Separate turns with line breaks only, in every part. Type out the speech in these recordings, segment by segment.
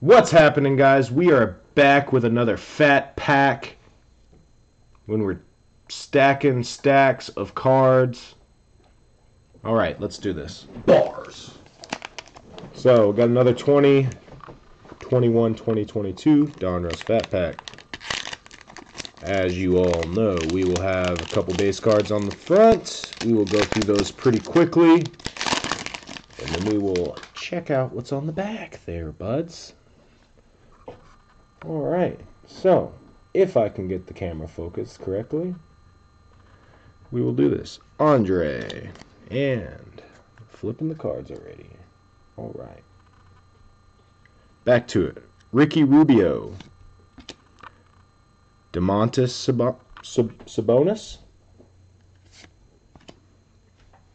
What's happening, guys? We are back with another fat pack when we're stacking stacks of cards. All right, let's do this.
Bars.
So, got another 20, 21, 20, 22 Donruss Fat Pack. As you all know, we will have a couple base cards on the front. We will go through those pretty quickly. And then we will check out what's on the back there, buds. All right, so if I can get the camera focused correctly, we will do this. Andre, and flipping the cards already. All right. Back to it. Ricky Rubio. Domantas Sabo- Sab- Sabonis.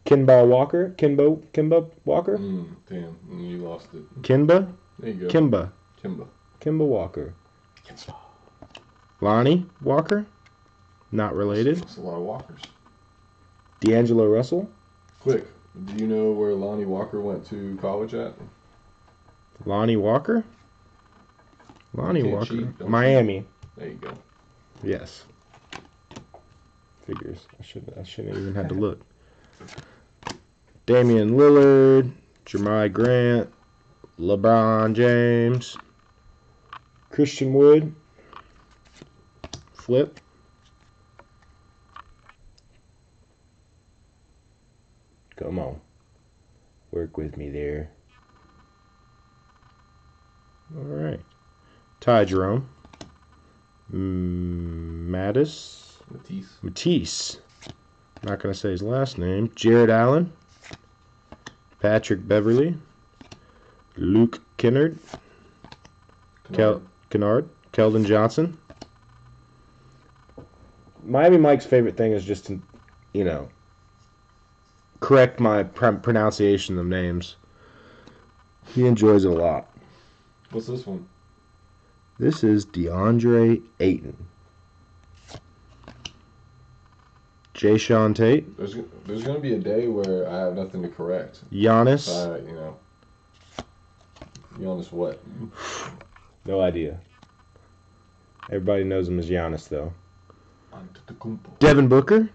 Kemba Walker. Kimbo Kemba Walker.
Mm, damn, you lost it.
Kemba.
There you go.
Kemba.
Kemba.
Kemba Walker. Lonnie Walker. Not related.
That's a lot of walkers.
D'Angelo Russell.
Quick, do you know where Lonnie Walker went to college at?
Lonnie Walker. Lonnie Walker.
cheat, don't
Miami.
There you go.
Yes. Figures. I should I shouldn't have even had to look. Damian Lillard, Jerami Grant, LeBron James, Christian Wood, Flip. Come on. Work with me there. All right. Ty Jerome. Mattis.
Matisse.
Matisse. Not going to say his last name. Jarrett Allen. Patrick Beverley. Luke Kennard. Kel- Kennard. Keldon Johnson. Miami Mike's favorite thing is just to, you know, correct my pr- pronunciation of names. He enjoys it a lot.
What's this one?
This is DeAndre Ayton. Jae'Sean Tate.
There's there's gonna be a day where I have nothing to correct.
Giannis.
Uh, you know. Giannis what?
No idea. Everybody knows him as Giannis, though. Devin Booker.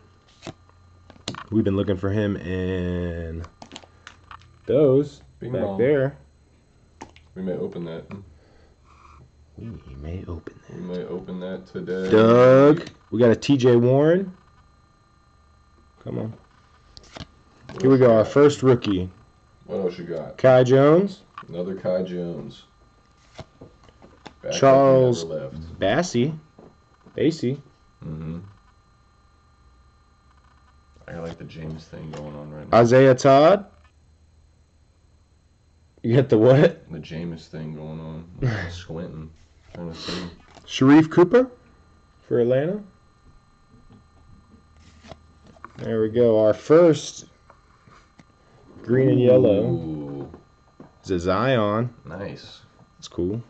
We've been looking for him in those
Bing
back
bong.
there.
We may open that.
We may open that.
We may open that today.
Doug. We got a TJ Warren. Come on.
What
Here we go. Our first rookie,
What else you got?
Kai Jones.
Another Kai Jones. Back
Charles-. Bassey. Bassey.
Mm-hmm. I got like the James thing going on right now.
Isaiah Todd. You got the what?
the James thing going on. Squinting. Trying to see.
Sharife Cooper for Atlanta. There we go. Our first green and yellow
Ooh,
is a Zion.
nice.
That's cool.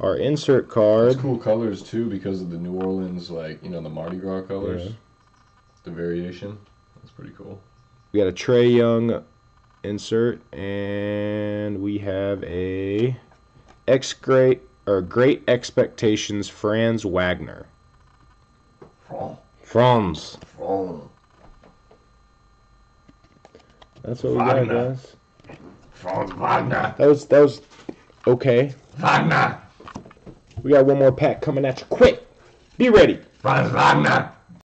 Our insert card.
It's
card.
cool colors too because of the New Orleans, like you know, the Mardi Gras colors.
Yeah.
The variation. That's pretty cool.
We got a Trae Young insert, and we have a X great or Great Expectations Franz Wagner.
From,
Franz.
from,
That's what we got, guys.
Franz Wagner.
That was that was okay.
Wagner.
We got one more pack coming at you quick. Be ready.
Franz Wagner.